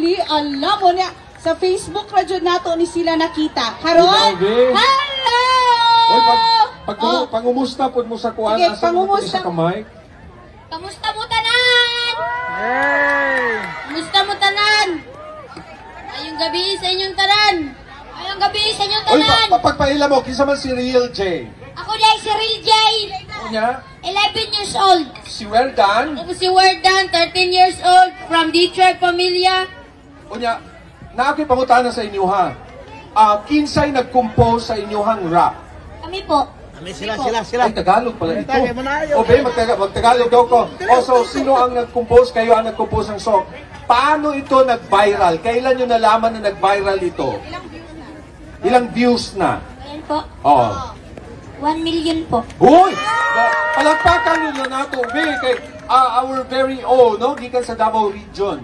alam mo niya, sa Facebook radyo nato ni sila nakita. Karon? Grabe. Hello! Oy, pag, pag Oh, pangumusta po mo sa kuwan, Sige, asa mo pangumusta. sa kamay? Kamusta mo tanan? Kamusta mo tanan? Ayong gabi sa inyong tanan. Ayong gabi sa inyong Oy, tanan. pa, pagpaila mo, kinsa man si Real J. Ako dahil si Real J. Unya, 11 years old. si Weldan. Ako si Wardan, 13 years old, from Detroit Pamilya. Unya, naaki pangutana sa inyo ha. Ah, kinsay nag-compose sa inyong rap? Kami po. Kami sila, sila, sila. Ay, Tagalog pala ito. Na, O, be, magtaga, magtagalog daw ko. O, so, sino ang nag-compose? Kayo ang nag-compose ng song. Paano ito nag-viral? Kailan nyo nalaman na nag-viral ito? Ilang views na? Ayan po. Oo. 1 million po. Uy! Palagpakan nyo na nato, be, kay ah, our very own, no? Gikan sa Davao region.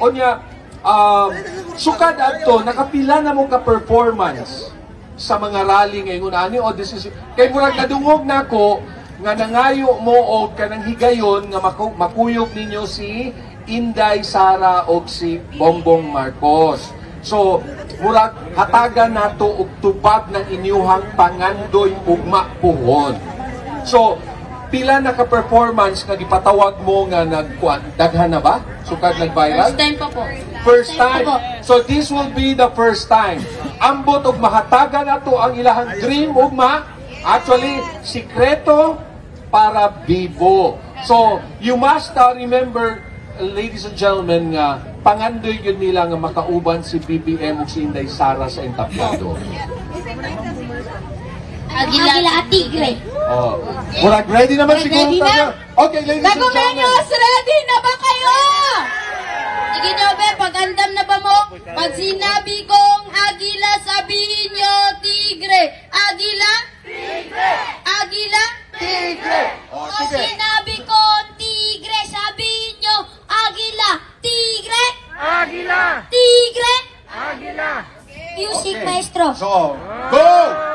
O niya, um, sukad adto, nakapila na mong ka-performance sa mga rally ngayon ani o this is kay murag nadungog nako nga nangayo mo og kanang higayon nga maku- makuyog ninyo si Inday Sara og si Bongbong Marcos. So, murag hatagan nato og tubag ng inyuhang pangandoy ugma puhon. So, pila na ka-performance nga gipatawag mo nga nagkuan daghan na ba? Sukad nag-viral? First time pa po. First time. So this will be the first time. Ambot og mahatagan nato ang ilahang dream ugma. Actually, sikreto para bibo. So, you must uh, remember, uh, ladies and gentlemen, nga pangandoy yun nila nga makauban si BBM ug si Inday Sara sa entablado. Agila, at Tigre. Oh. Murag ready naman siguro na? Okay, ladies and gentlemen. Dagumenyos, ready na ba kayo? Sige nyo, be, pag-andam na ba mo? Pag sinabi kong agila, sabihin nyo, tigre. Agila? Tigre. Agila? Tigre! Pag sige. sinabi kong tigre, sabihin nyo, agila. Tigre? Agila! Tigre? Agila! Music, Okay. maestro. So, go!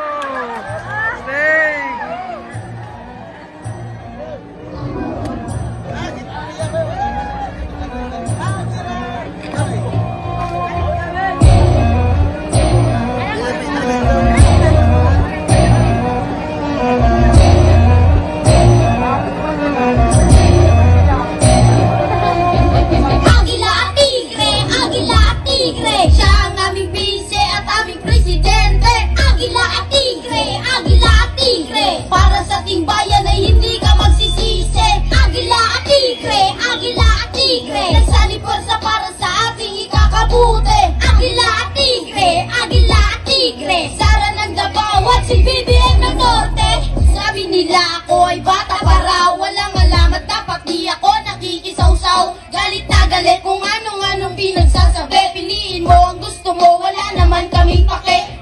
Sabi nila ako ay bata para walang alamat. Dapat di ako nakikisawsaw. Galit na galit kung anong-anong pinagsasabi. Piliin mo ang gusto mo, wala naman kaming pake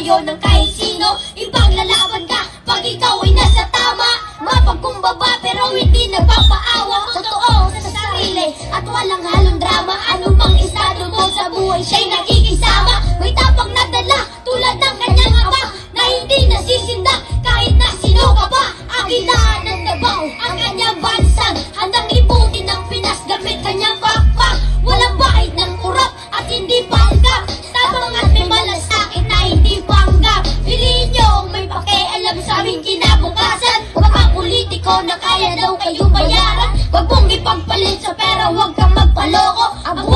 tayo ng kahit sino. Ibang ka pag ikaw ay nasa tama. Mapagkumbaba pero hindi nagpapaawa. Totoo sa sarili at walang halong drama na kaya daw kayong bayaran. Wag mong ipagpalit Pero huwag kang magpaloko. Ang